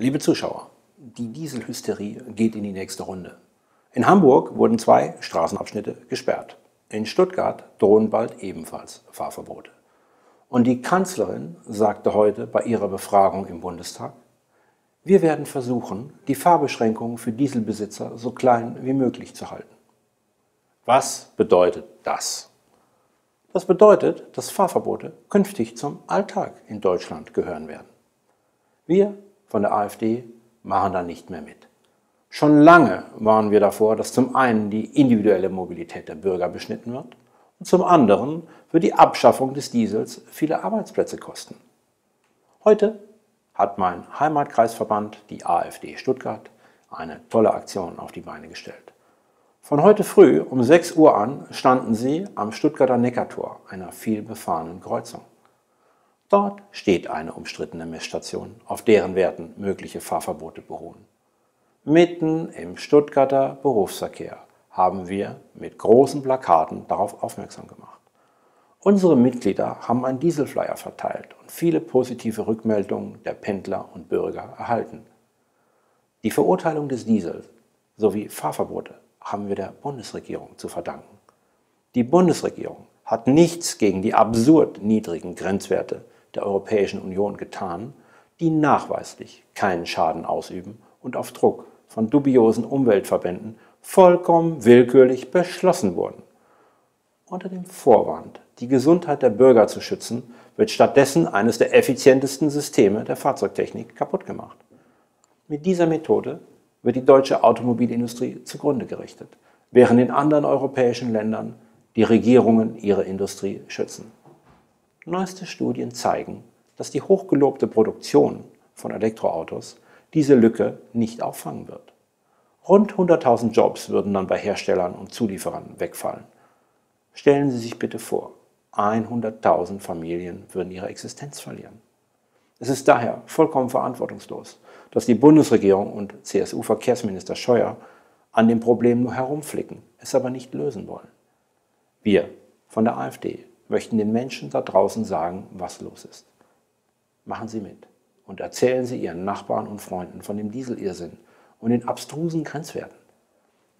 Liebe Zuschauer, die Dieselhysterie geht in die nächste Runde. In Hamburg wurden zwei Straßenabschnitte gesperrt. In Stuttgart drohen bald ebenfalls Fahrverbote. Und die Kanzlerin sagte heute bei ihrer Befragung im Bundestag, wir werden versuchen, die Fahrbeschränkungen für Dieselbesitzer so klein wie möglich zu halten. Was bedeutet das? Das bedeutet, dass Fahrverbote künftig zum Alltag in Deutschland gehören werden. Wir von der AfD machen da nicht mehr mit. Schon lange waren wir davor, dass zum einen die individuelle Mobilität der Bürger beschnitten wird und zum anderen wird die Abschaffung des Diesels viele Arbeitsplätze kosten. Heute hat mein Heimatkreisverband, die AfD Stuttgart, eine tolle Aktion auf die Beine gestellt. Von heute früh um 6 Uhr an standen sie am Stuttgarter Neckartor, einer vielbefahrenen Kreuzung. Dort steht eine umstrittene Messstation, auf deren Werten mögliche Fahrverbote beruhen. Mitten im Stuttgarter Berufsverkehr haben wir mit großen Plakaten darauf aufmerksam gemacht. Unsere Mitglieder haben einen Dieselflyer verteilt und viele positive Rückmeldungen der Pendler und Bürger erhalten. Die Verurteilung des Diesels sowie Fahrverbote haben wir der Bundesregierung zu verdanken. Die Bundesregierung hat nichts gegen die absurd niedrigen Grenzwerte der Europäischen Union getan, die nachweislich keinen Schaden ausüben und auf Druck von dubiosen Umweltverbänden vollkommen willkürlich beschlossen wurden. Unter dem Vorwand, die Gesundheit der Bürger zu schützen, wird stattdessen eines der effizientesten Systeme der Fahrzeugtechnik kaputt gemacht. Mit dieser Methode wird die deutsche Automobilindustrie zugrunde gerichtet, während in anderen europäischen Ländern die Regierungen ihre Industrie schützen. Neueste Studien zeigen, dass die hochgelobte Produktion von Elektroautos diese Lücke nicht auffangen wird. Rund 100.000 Jobs würden dann bei Herstellern und Zulieferern wegfallen. Stellen Sie sich bitte vor, 100.000 Familien würden ihre Existenz verlieren. Es ist daher vollkommen verantwortungslos, dass die Bundesregierung und CSU-Verkehrsminister Scheuer an dem Problem nur herumflicken, es aber nicht lösen wollen. Wir von der AfD möchten den Menschen da draußen sagen, was los ist. Machen Sie mit und erzählen Sie Ihren Nachbarn und Freunden von dem Dieselirrsinn und den abstrusen Grenzwerten.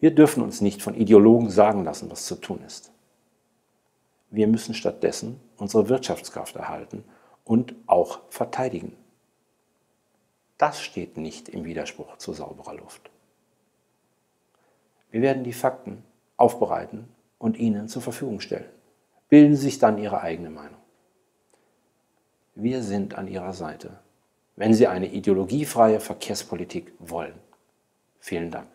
Wir dürfen uns nicht von Ideologen sagen lassen, was zu tun ist. Wir müssen stattdessen unsere Wirtschaftskraft erhalten und auch verteidigen. Das steht nicht im Widerspruch zu sauberer Luft. Wir werden die Fakten aufbereiten und Ihnen zur Verfügung stellen. Bilden sich dann Ihre eigene Meinung. Wir sind an Ihrer Seite wenn Sie eine ideologiefreie Verkehrspolitik wollen. Vielen Dank.